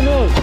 그러면